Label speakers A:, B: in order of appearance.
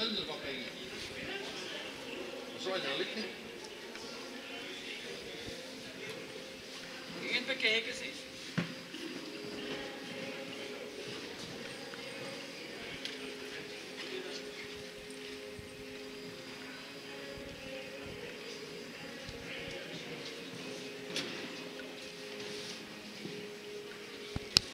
A: tanden van pijn. Zo,